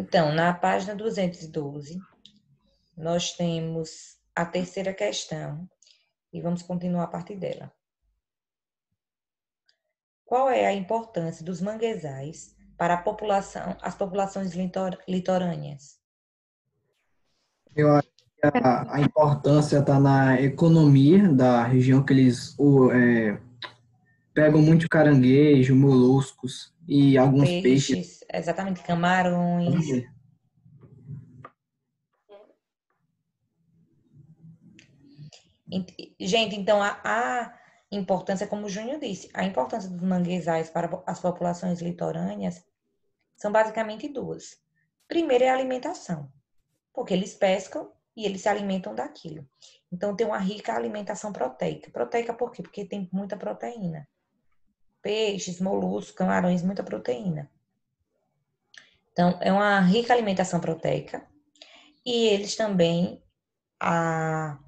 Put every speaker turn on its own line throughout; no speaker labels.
Então, na página 212, nós temos a terceira questão e vamos continuar a partir dela. Qual é a importância dos manguezais para a população, as populações litor, litorâneas?
Eu acho que a, a importância está na economia da região que eles o, é, pegam muito caranguejo, moluscos e alguns peixes. peixes.
Exatamente, camarões. Gente, então a, a importância, como o Júnior disse, a importância dos manguezais para as populações litorâneas são basicamente duas. Primeiro é a alimentação, porque eles pescam e eles se alimentam daquilo. Então tem uma rica alimentação proteica. Proteica por quê? Porque tem muita proteína. Peixes, moluscos, camarões, muita proteína. Então é uma rica alimentação proteica e eles também a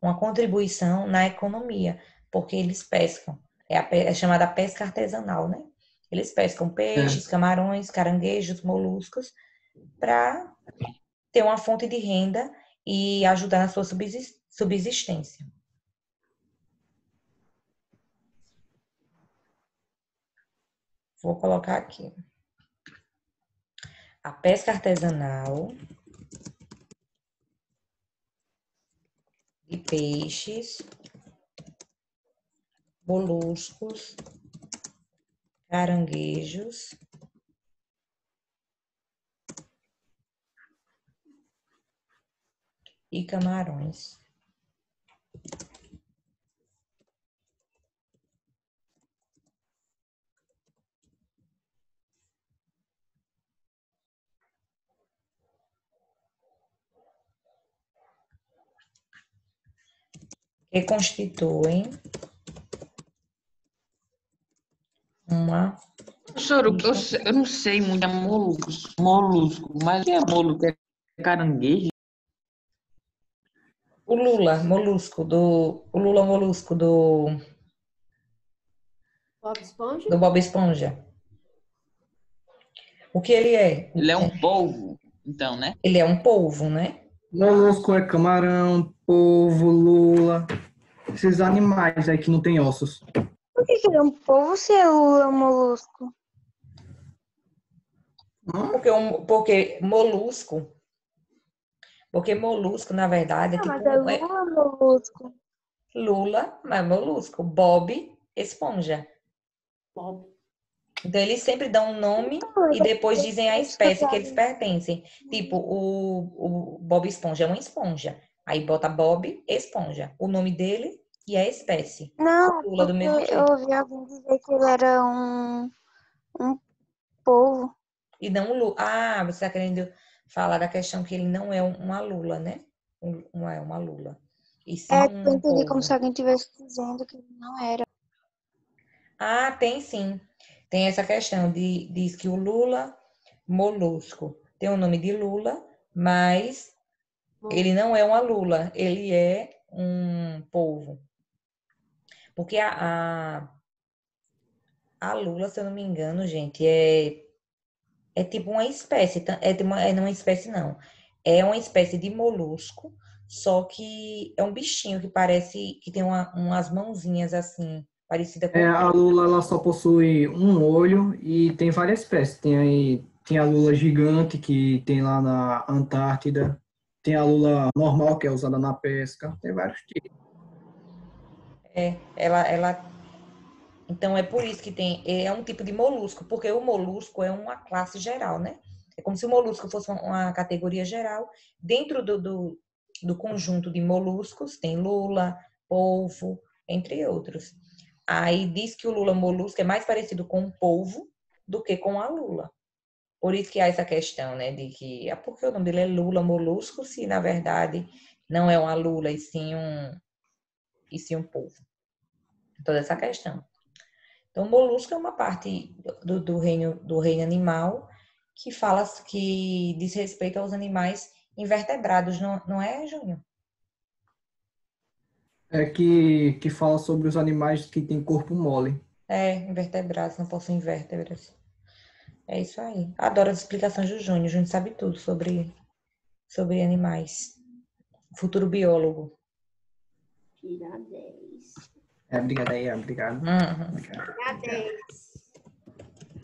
uma contribuição na economia, porque eles pescam. É, a, é chamada pesca artesanal, né? Eles pescam peixes, é. camarões, caranguejos, moluscos, para ter uma fonte de renda e ajudar na sua subsistência. Vou colocar aqui. A pesca artesanal de peixes, moluscos, caranguejos, e camarões. Que constituem uma.
Professor, eu, eu não sei muito é molusco, molusco, mas o que é molusco? É caranguejo?
O Lula, molusco, do. O Lula molusco do.
Bob Esponja?
Do Bob Esponja. O que ele é?
Ele é um polvo, então, né?
Ele é um polvo, né?
Molusco é camarão, polvo, lula. Esses animais aí que não tem ossos.
Por que, que é um polvo se é lula molusco?
Porque, um, porque molusco. Porque molusco, na verdade, é tipo.
Mas é lula é, molusco.
Lula, mas molusco. Bob, esponja.
Bob.
Então, eles sempre dão um nome e depois dizem a espécie que eles pertencem. Tipo, o, o Bob Esponja é uma esponja. Aí bota Bob Esponja. O nome dele e a espécie.
Não, Lula do mesmo eu ouvi alguém dizer que ele era um, um polvo.
E não um lula. Ah, você está querendo falar da questão que ele não é uma lula, né? Não é uma lula.
E sim é, eu entendi como se alguém estivesse dizendo que não era.
Ah, tem sim. Tem essa questão de diz que o lula molusco tem o nome de lula, mas ele não é uma lula, ele é um polvo. Porque a, a, a lula, se eu não me engano, gente, é, é tipo uma espécie, é, uma, é uma espécie não, é uma espécie de molusco, só que é um bichinho que parece que tem uma, umas mãozinhas assim, parecida com...
É, a lula, ela só possui um olho e tem várias espécies, tem aí, tem a lula gigante que tem lá na Antártida, tem a lula normal que é usada na pesca, tem vários tipos.
É, ela, ela. Então é por isso que tem. É um tipo de molusco, porque o molusco é uma classe geral, né? É como se o molusco fosse uma categoria geral. Dentro do, do, do conjunto de moluscos tem lula, polvo, entre outros. Aí diz que o lula molusco é mais parecido com o polvo do que com a lula. Por isso que há essa questão, né, de que é porque o nome dele é lula molusco, se na verdade não é uma lula e sim um, e sim um polvo. Toda essa questão. Então, molusco é uma parte do, do, reino, do reino animal que fala que diz respeito aos animais invertebrados, não, não é, Júnior?
É que, que fala sobre os animais que têm corpo mole.
É, invertebrados, não possuem vértebras. É isso aí. Adoro as explicações do Júnior. O Júnior sabe tudo sobre, sobre animais. Futuro biólogo.
Tira 10.
É, obrigado aí, obrigado.
Uhum.
obrigado.
Tira 10.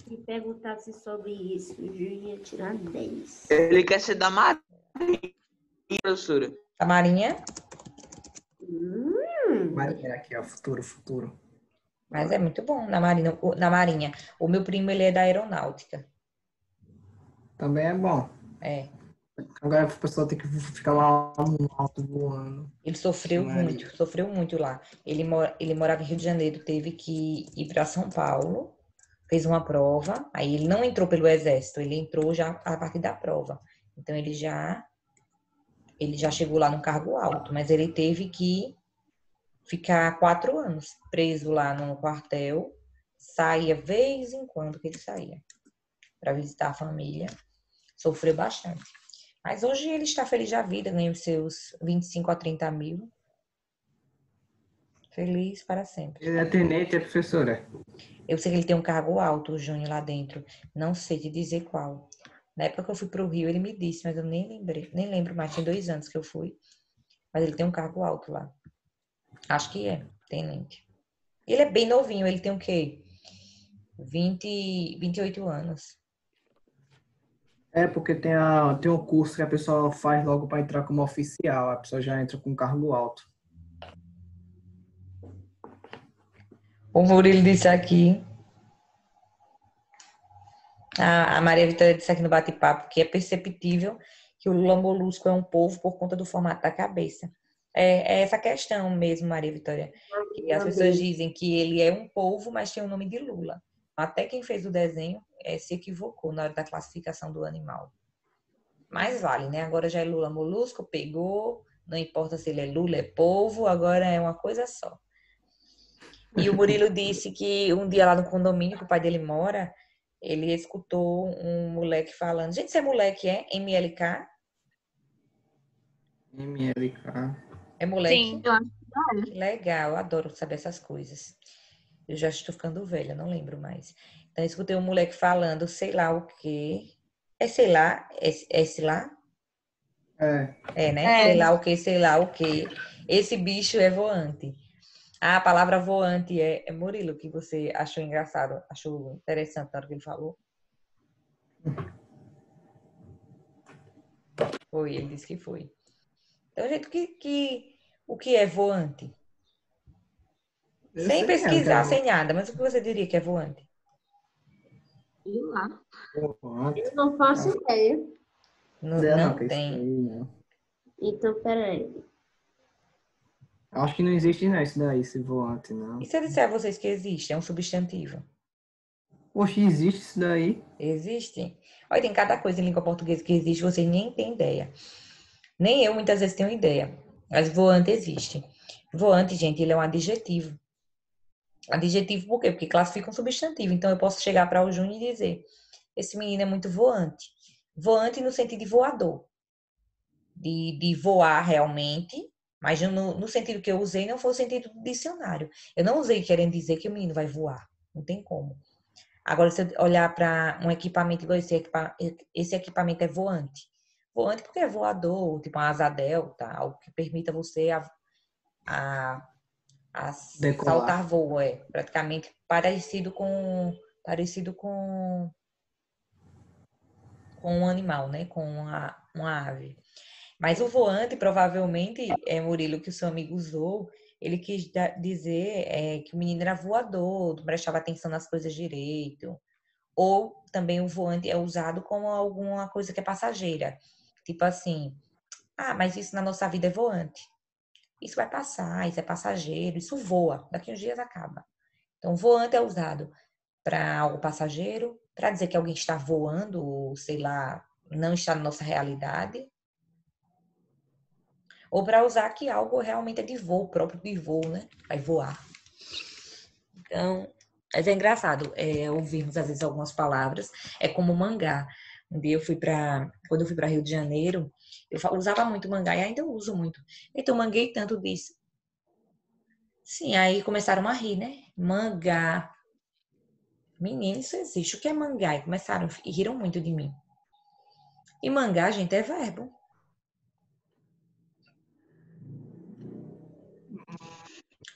Se perguntasse sobre isso, o Júnior ia tirar 10.
Ele quer ser da Marinha, professora.
A Marinha,
Hum,
Marinha aqui, ó, futuro, futuro.
mas é muito bom na Marinha. O- Na Marinha. O meu primo, ele é da aeronáutica.
Também é bom.
É.
Agora a pessoa tem que ficar lá no alto voando.
Ele sofreu
Maria.
muito, sofreu muito lá. Ele, mora, ele morava em Rio de Janeiro, teve que ir para São Paulo, fez uma prova, aí ele não entrou pelo exército, ele entrou já a partir da prova. Então ele já ele já chegou lá no cargo alto, mas ele teve que ficar quatro anos preso lá no quartel, saía vez em quando que ele saía para visitar a família, sofreu bastante. Mas hoje ele está feliz da vida, ganha os seus 25 a 30 mil. Feliz para sempre.
Ele é tenente, é professora.
Eu sei que ele tem um cargo alto, o Júnior, lá dentro. Não sei te dizer qual. Na época que eu fui para o Rio, ele me disse, mas eu nem lembrei, nem lembro mais. Tem dois anos que eu fui. Mas ele tem um cargo alto lá. Acho que é, tenente. Ele é bem novinho, ele tem o quê? 20, 28 anos.
É, porque tem, a, tem um curso que a pessoa faz logo para entrar como oficial. A pessoa já entra com cargo alto.
O Murilo disse aqui. A, a Maria Vitória disse aqui no bate-papo que é perceptível que o Lula Molusco é um povo por conta do formato da cabeça. É, é essa questão mesmo, Maria Vitória. Que as pessoas dizem que ele é um povo, mas tem o nome de Lula. Até quem fez o desenho é, se equivocou na hora da classificação do animal. Mas vale, né? Agora já é Lula Molusco, pegou. Não importa se ele é Lula, é povo, agora é uma coisa só. E o Murilo disse que um dia lá no condomínio que o pai dele mora, ele escutou um moleque falando. Gente, você é moleque, é? MLK?
MLK.
É moleque?
Sim.
eu acho
Que Legal, eu adoro saber essas coisas. Eu já estou ficando velha, não lembro mais. Então, eu escutei um moleque falando, sei lá o quê. É sei lá? É, é sei lá?
É.
É, né?
É.
Sei lá o que, sei lá o que. Esse bicho é voante. Ah, a palavra voante é, é Murilo, que você achou engraçado, achou interessante na hora que ele falou. Foi, ele disse que foi. Então, gente, que, que, o que é voante?
Eu
sem
sei,
pesquisar,
é,
sem nada, mas o que você diria que é voante?
Sei lá. Eu não faço ideia.
Não,
Não,
não tem.
aí, não.
Então, peraí.
Acho que não existe não, isso daí, esse voante, não.
E se eu disser a vocês que existe? É um substantivo.
Poxa, existe isso daí?
Existe? Olha, tem cada coisa em língua portuguesa que existe, vocês nem têm ideia. Nem eu muitas vezes tenho ideia. Mas voante existe. Voante, gente, ele é um adjetivo. Adjetivo por quê? Porque classifica um substantivo. Então eu posso chegar para o Júnior e dizer: esse menino é muito voante. Voante no sentido de voador. De, de voar realmente, mas no, no sentido que eu usei não foi o sentido do dicionário. Eu não usei querendo dizer que o menino vai voar. Não tem como. Agora, se eu olhar para um equipamento igual esse, esse equipamento é voante. Voante porque é voador, tipo uma asa delta, algo que permita você a, a, a saltar voo, é praticamente parecido com parecido com com um animal, né? Com uma, uma ave. Mas o voante, provavelmente, é Murilo que o seu amigo usou, ele quis dizer é, que o menino era voador, não prestava atenção nas coisas direito. Ou também o voante é usado como alguma coisa que é passageira. Tipo assim, ah, mas isso na nossa vida é voante. Isso vai passar, isso é passageiro, isso voa, daqui uns dias acaba. Então, voante é usado para algo passageiro, para dizer que alguém está voando, ou sei lá, não está na nossa realidade. Ou para usar que algo realmente é de voo, próprio de voo, né? Vai voar. Então, mas é engraçado é, ouvirmos às vezes algumas palavras. É como mangá. Um dia eu fui para, quando eu fui para Rio de Janeiro, eu usava muito mangá e ainda uso muito. Então, manguei tanto disso. Sim, aí começaram a rir, né? Mangá. Menina, isso existe. O que é mangá? E começaram e riram muito de mim. E mangá, gente, é verbo.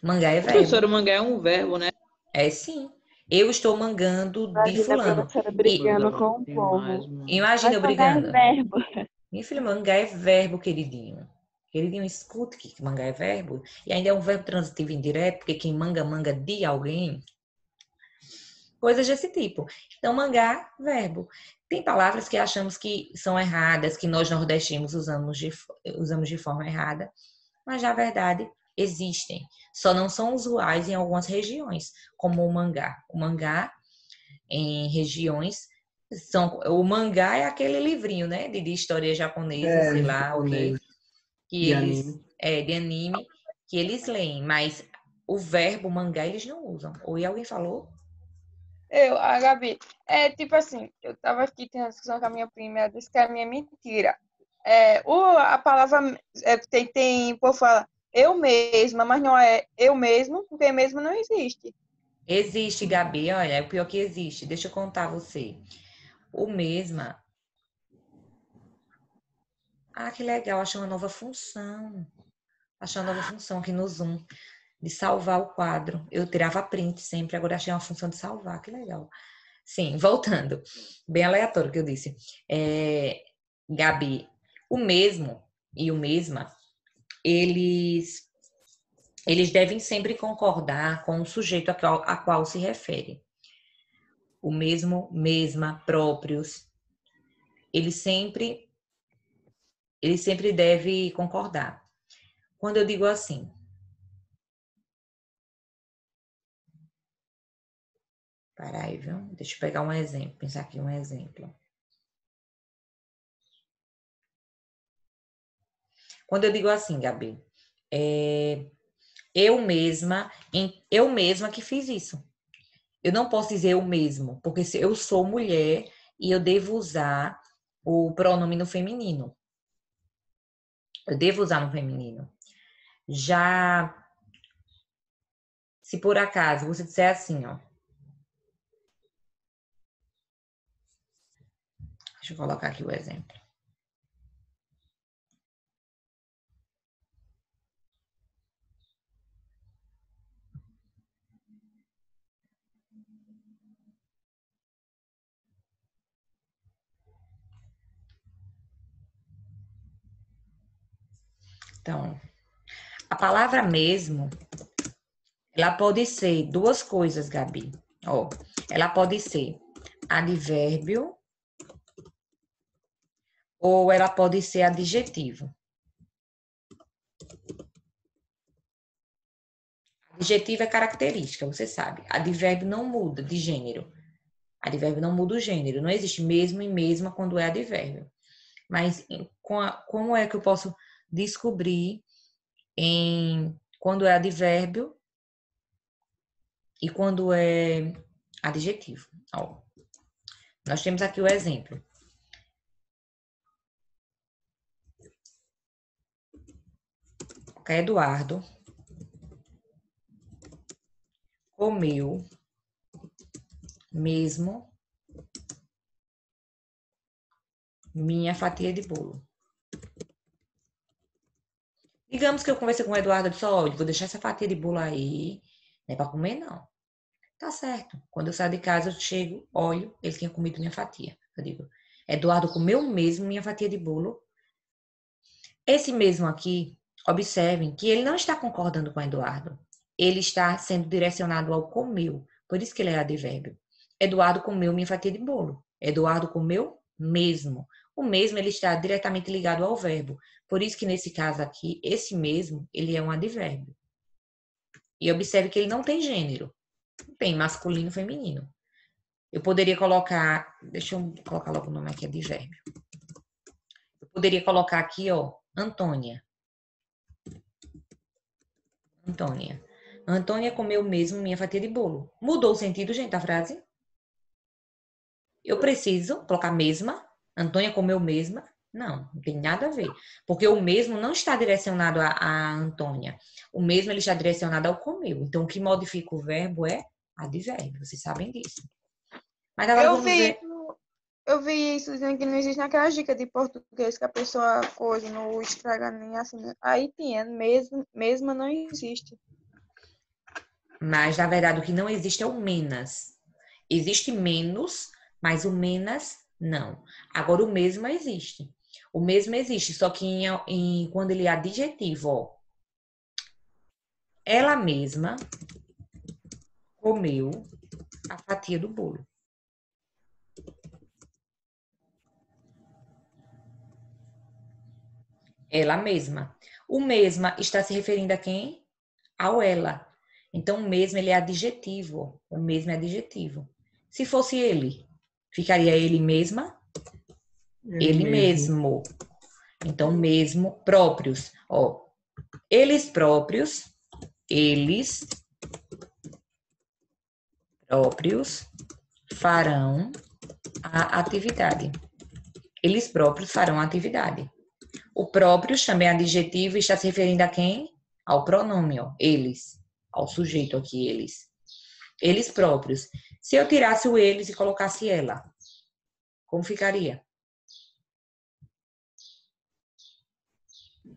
Mangá é verbo.
Professora, o mangá é um verbo, né?
É sim. Eu estou mangando de
Imagina a
fulano.
brigando com o povo.
Imagina eu
é
brigando.
verbo.
Minha filha, mangá é verbo, queridinho. Queridinho, escute que mangá é verbo. E ainda é um verbo transitivo indireto, porque quem manga, manga de alguém. Coisas desse tipo. Então, mangá, verbo. Tem palavras que achamos que são erradas, que nós nordestinos usamos de, usamos de forma errada, mas na verdade existem. Só não são usuais em algumas regiões, como o mangá. O mangá, em regiões, são. O mangá é aquele livrinho, né? De, de história japonesa,
É,
sei lá, o
japonês.
Que
De
eles,
anime.
É, de anime, que eles leem, mas o verbo mangá eles não usam. Ou e alguém falou?
Eu, a Gabi, é tipo assim, eu tava aqui tendo uma discussão com a minha prima, ela disse que a minha é mentira. É, o, a palavra é, tem, tem, por fala, eu mesma, mas não é eu mesmo, porque mesmo não existe.
Existe, Gabi, olha, é o pior que existe. Deixa eu contar a você. O mesma. Ah, que legal, achei uma nova função. Achei uma nova função aqui no Zoom, de salvar o quadro. Eu tirava print sempre, agora achei uma função de salvar, que legal. Sim, voltando. Bem aleatório o que eu disse. É, Gabi, o mesmo e o mesma, eles eles devem sempre concordar com o sujeito a qual, a qual se refere. O mesmo, mesma, próprios. Ele sempre, ele sempre deve concordar. Quando eu digo assim, Peraí, viu? Deixa eu pegar um exemplo, pensar aqui um exemplo. Quando eu digo assim, Gabi, é, eu mesma, eu mesma que fiz isso. Eu não posso dizer eu mesmo, porque eu sou mulher e eu devo usar o pronome no feminino. Eu devo usar no feminino. Já se por acaso você disser assim, ó. Deixa eu colocar aqui o exemplo. Então, a palavra mesmo, ela pode ser duas coisas, Gabi. Ó, ela pode ser advérbio ou ela pode ser adjetivo. Adjetivo é característica, você sabe. Advérbio não muda de gênero. Advérbio não muda o gênero. Não existe mesmo e mesma quando é advérbio. Mas a- como é que eu posso descobrir em quando é advérbio e quando é adjetivo? Ó, nós temos aqui o exemplo. Eduardo comeu mesmo minha fatia de bolo. Digamos que eu conversei com o Eduardo e disse, olha, vou deixar essa fatia de bolo aí, não é para comer não. Tá certo. Quando eu saio de casa, eu chego, olho, ele tinha comido minha fatia. Eu digo, Eduardo comeu mesmo minha fatia de bolo. Esse mesmo aqui, observem que ele não está concordando com Eduardo. Ele está sendo direcionado ao comeu. Por isso que ele é advérbio. Eduardo comeu minha fatia de bolo. Eduardo comeu mesmo. O mesmo ele está diretamente ligado ao verbo. Por isso que nesse caso aqui, esse mesmo, ele é um advérbio. E observe que ele não tem gênero. Não tem masculino feminino. Eu poderia colocar, deixa eu colocar logo o nome aqui, advérbio. Eu poderia colocar aqui, ó, Antônia. Antônia. Antônia comeu mesmo minha fatia de bolo. Mudou o sentido, gente, a frase? Eu preciso colocar mesma. Antônia comeu mesma. Não, não tem nada a ver. Porque o mesmo não está direcionado a, a Antônia. O mesmo ele está direcionado ao comeu. Então, o que modifica o verbo é advérbio. Vocês sabem disso. Mas agora
Eu
vamos
vi,
ver.
eu vi isso dizendo que não existe naquela dica de português que a pessoa coisa no estraga nem assim. Aí tinha, mesmo, mesmo não existe.
Mas, na verdade, o que não existe é o menos. Existe menos, mas o menos não. Agora, o mesmo existe. O mesmo existe, só que em, em- quando ele é adjetivo, ó. Ela mesma comeu a fatia do bolo. Ela mesma. O mesma está se referindo a quem? Ao ela. Então, o mesmo ele é adjetivo. O mesmo é adjetivo. Se fosse ele, ficaria ele mesma? Ele, mesmo. Então, mesmo, próprios. Ó, eles próprios, eles próprios farão a atividade. Eles próprios farão a atividade. O próprio também é adjetivo e está se referindo a quem? Ao pronome, ó, eles. Ao sujeito aqui, eles. Eles próprios. Se eu tirasse o eles e colocasse ela, como ficaria?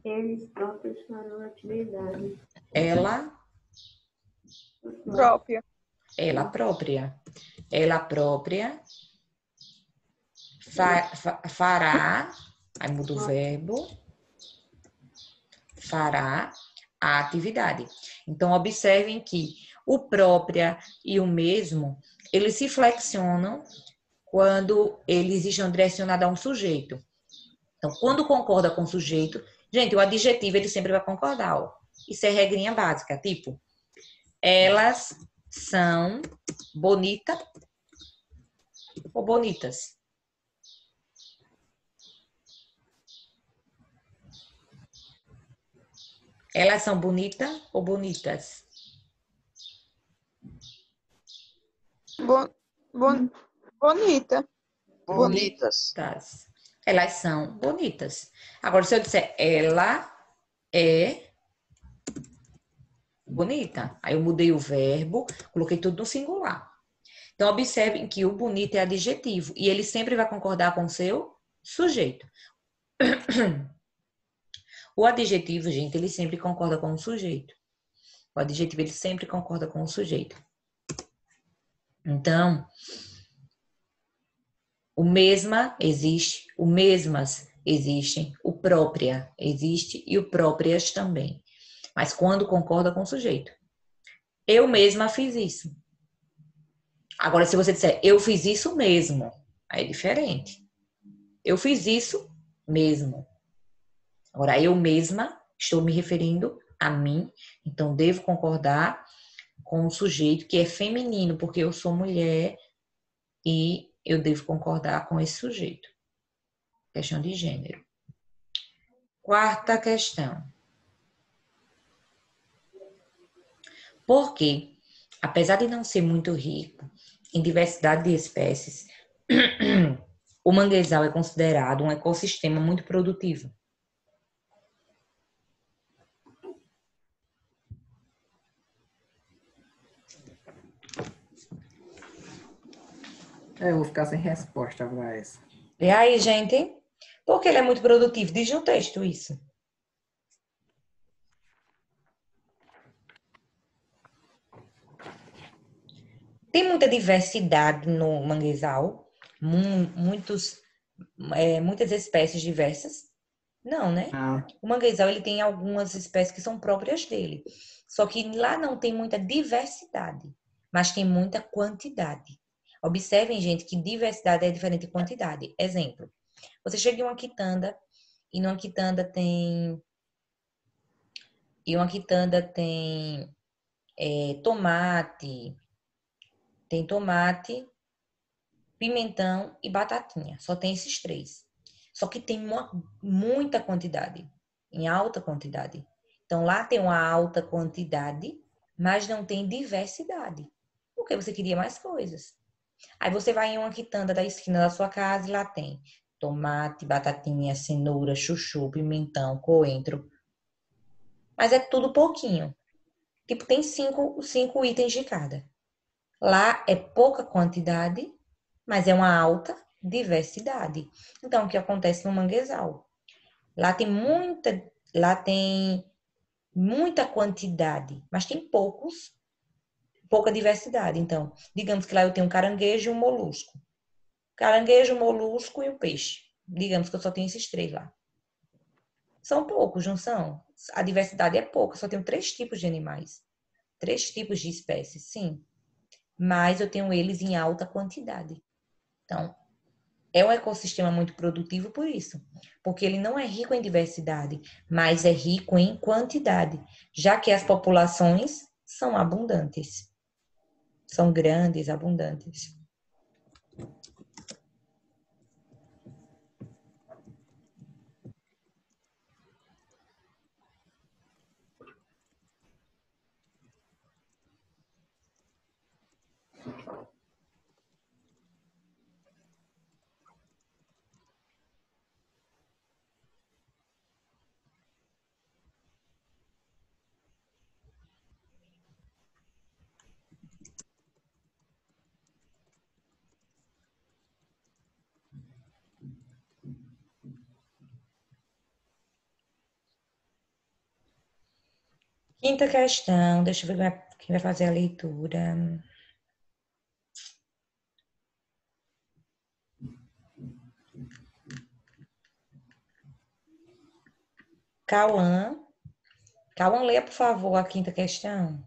Eles próprios farão atividade.
Ela,
Própria.
ela própria. Ela própria fa- fa- fará, aí muda o verbo, fará a atividade. Então, observem que o própria e o mesmo, eles se flexionam quando eles estão direcionados a um sujeito. Então, quando concorda com o sujeito, gente, o adjetivo ele sempre vai concordar, ó. Isso é regrinha básica, tipo, elas são bonita ou bonitas? Elas são bonita ou bonitas?
Bon, bon, bonita.
Bonitas.
Bonitas. Elas são bonitas. Agora, se eu disser ela é bonita, aí eu mudei o verbo, coloquei tudo no singular. Então, observem que o bonito é adjetivo e ele sempre vai concordar com o seu sujeito. O adjetivo, gente, ele sempre concorda com o sujeito. O adjetivo, ele sempre concorda com o sujeito. Então, o mesma existe, o mesmas existem, o própria existe e o próprias também. Mas quando concorda com o sujeito. Eu mesma fiz isso. Agora, se você disser eu fiz isso mesmo, aí é diferente. Eu fiz isso mesmo. Agora, eu mesma estou me referindo a mim, então devo concordar com o sujeito que é feminino, porque eu sou mulher e eu devo concordar com esse sujeito. Questão de gênero. Quarta questão. Porque, apesar de não ser muito rico em diversidade de espécies, o manguezal é considerado um ecossistema muito produtivo.
É, eu vou ficar sem resposta pra essa.
E aí, gente? Porque ele é muito produtivo. Diz no texto isso. Tem muita diversidade no manguezal, mu- muitos, é, muitas espécies diversas. Não, né?
Ah,
O manguezal ele tem algumas espécies que são próprias dele. Só que lá não tem muita diversidade, mas tem muita quantidade. Observem, gente, que diversidade é diferente de quantidade. Exemplo, você chega em uma quitanda e numa quitanda tem e uma quitanda tem é, tomate, tem tomate, pimentão e batatinha. Só tem esses três. Só que tem uma, muita quantidade, em alta quantidade. Então lá tem uma alta quantidade, mas não tem diversidade. Porque você queria mais coisas. Aí você vai em uma quitanda da esquina da sua casa e lá tem tomate, batatinha, cenoura, chuchu, pimentão, coentro. Mas é tudo pouquinho. Tipo, tem cinco, cinco itens de cada. Lá é pouca quantidade, mas é uma alta diversidade. Então, o que acontece no manguezal? Lá tem muita, lá tem muita quantidade, mas tem poucos, pouca diversidade. Então, digamos que lá eu tenho um caranguejo e um molusco. Caranguejo, molusco e o peixe. Digamos que eu só tenho esses três lá. São poucos, não são? A diversidade é pouca, só tenho três tipos de animais. Três tipos de espécies, sim. Mas eu tenho eles em alta quantidade. Então, é um ecossistema muito produtivo por isso, porque ele não é rico em diversidade, mas é rico em quantidade, já que as populações são abundantes. São grandes, abundantes. Quinta questão, deixa eu ver quem vai fazer a leitura. Cauã. Cauã, leia, por favor, a quinta questão.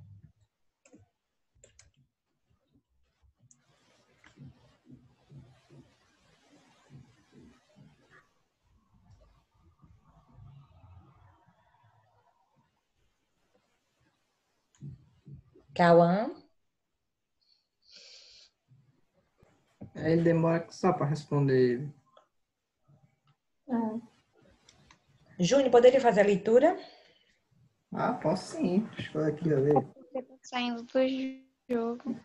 Cauã.
Ele demora só para responder.
É.
Júnior, poderia fazer a leitura?
Ah, posso sim. Deixa eu aqui ver.
Você tá saindo do jogo.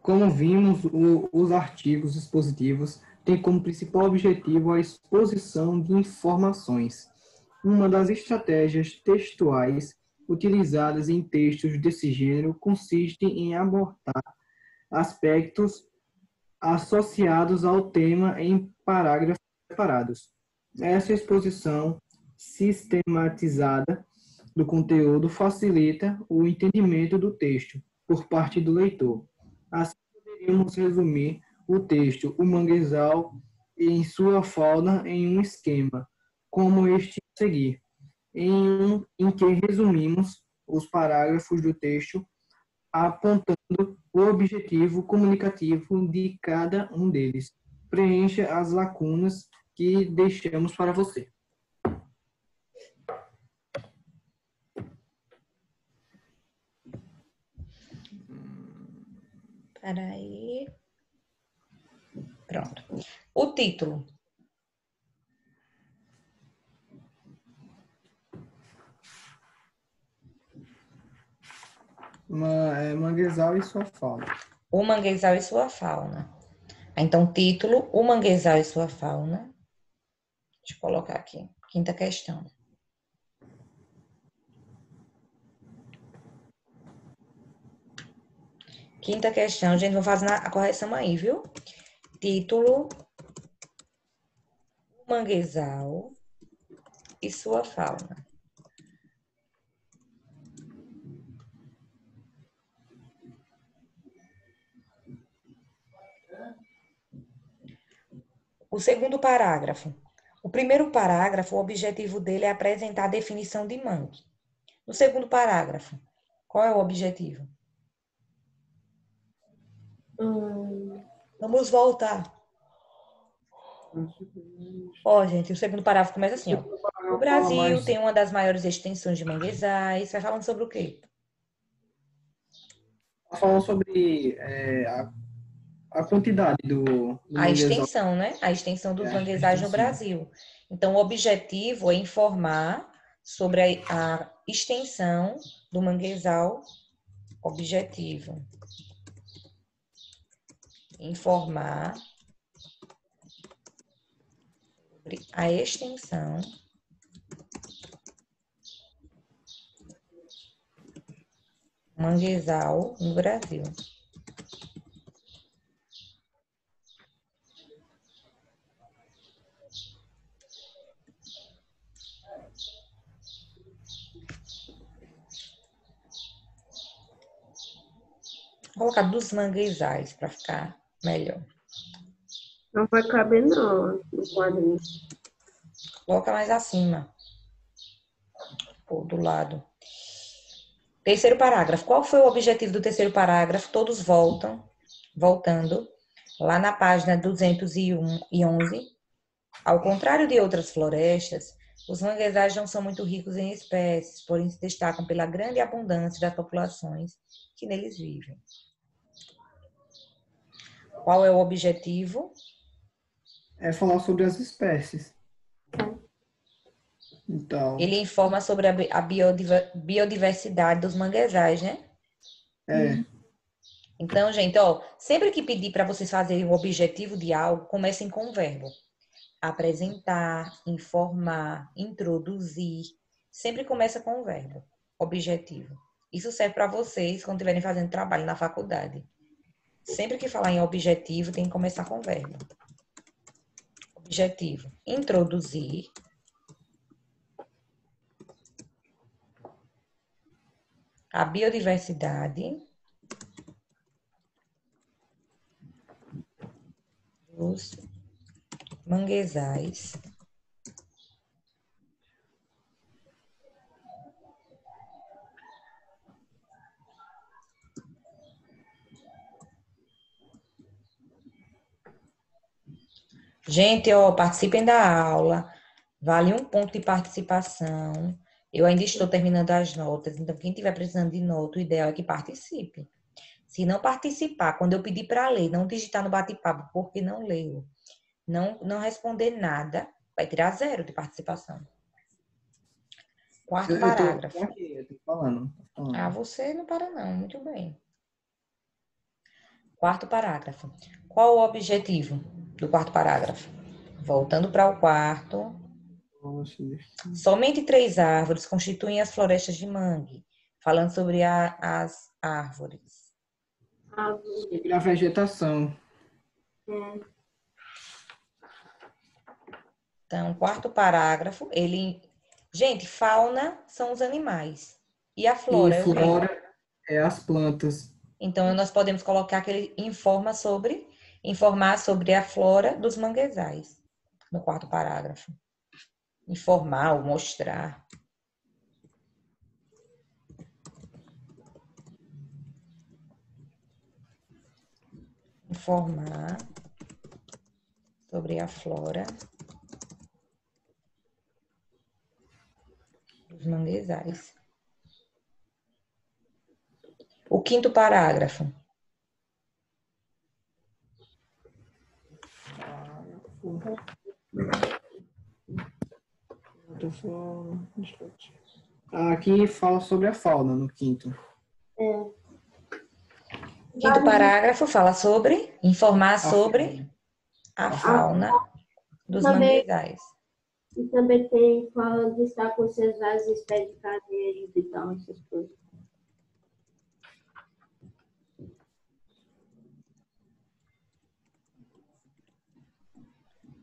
Como vimos, o- os artigos expositivos têm como principal objetivo a exposição de informações. Uma das estratégias textuais utilizadas em textos desse gênero consiste em abordar aspectos associados ao tema em parágrafos separados. Essa exposição sistematizada do conteúdo facilita o entendimento do texto por parte do leitor. Assim, poderíamos resumir o texto O Manguezal em sua fauna em um esquema, como este a seguir, em, em que resumimos os parágrafos do texto apontando o objetivo comunicativo de cada um deles. Preencha as lacunas que deixamos para você.
Peraí. Pronto. O título.
Ma- é, Manguezal e sua fauna.
O manguezal e sua fauna. Então, título: O manguezal e sua fauna. Deixa eu colocar aqui. Quinta questão. Quinta questão, gente, vou fazer a correção aí, viu? Título: O manguezal e sua fauna. Segundo parágrafo. O primeiro parágrafo, o objetivo dele é apresentar a definição de mangue. No segundo parágrafo, qual é o objetivo?
Hum,
Vamos voltar. Ó, gente, o segundo parágrafo começa assim, ó. O Brasil tem uma das maiores extensões de manguezais. Vai falando sobre o quê?
Falando sobre é, a, a quantidade do, do
A extensão, né? A extensão dos
É,
manguezais no. Brasil. Então, o objetivo é informar sobre a, a extensão do manguezal. Objetivo. Informar sobre a extensão manguezal no Brasil. Vou colocar dos manguezais para ficar melhor.
Não vai caber não no quadrinho.
Coloca mais acima. Ou do lado. Terceiro parágrafo. Qual foi o objetivo do terceiro parágrafo? Todos voltam, voltando, lá na página 211. Ao contrário de outras florestas, os manguezais não são muito ricos em espécies, porém se destacam pela grande abundância das populações que neles vivem. Qual é o objetivo?
É falar sobre as espécies. Então,
Ele informa sobre a bi- a biodiver- biodiversidade dos manguezais, né?
é,
Então, gente, ó, sempre que pedir para vocês fazerem o objetivo de algo, comecem com o verbo. Apresentar, informar, introduzir. Sempre começa com o verbo. Objetivo. Isso serve para vocês quando estiverem fazendo trabalho na faculdade. Sempre que falar em objetivo, tem que começar com verbo. Objetivo. Introduzir. A biodiversidade. dos manguezais Gente, ó, participem da aula. Vale um ponto de participação. Eu ainda estou terminando as notas, então quem estiver precisando de nota, o ideal é que participe. Se não participar, quando eu pedir para ler, não digitar no bate-papo porque não leu, não, não responder nada, vai tirar zero de participação. Quarto
eu, eu tô
parágrafo.
aqui, eu tô falando. tô falando.
Ah, você não para não, muito bem. Quarto parágrafo. Qual o objetivo do quarto parágrafo? Voltando para o quarto, somente três árvores constituem as florestas de mangue, falando sobre a- as árvores.
Árvore.
Sobre a vegetação.
É.
Então, quarto parágrafo, ele. Gente, fauna são os animais. E a flora
e
é
flora é as plantas.
Então, nós podemos colocar que ele informa sobre, informar sobre a flora dos manguezais, no quarto parágrafo. Informar ou mostrar. Informar sobre a flora dos manguezais. O quinto parágrafo.
Aqui fala sobre a fauna no quinto.
Quinto parágrafo fala sobre informar
A
sobre a fauna dos
Também-
manguezais.
E também tem, fala de estar com seus várias espécies de carneiros e tal, essas coisas.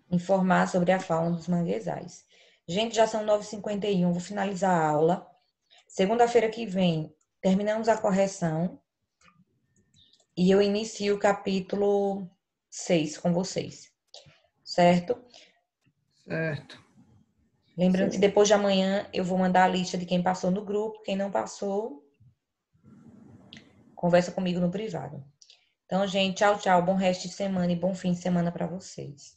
Informar sobre a fauna dos manguezais. Gente, já são 9h51, vou finalizar a aula. Segunda-feira que vem, terminamos a correção. E eu inicio o capítulo 6 com vocês. Certo?
Certo.
Lembrando que depois de amanhã eu vou mandar a lista de quem passou no grupo, quem não passou, conversa comigo no privado. Então, gente, tchau, tchau. Bom resto de semana e bom fim de semana para vocês.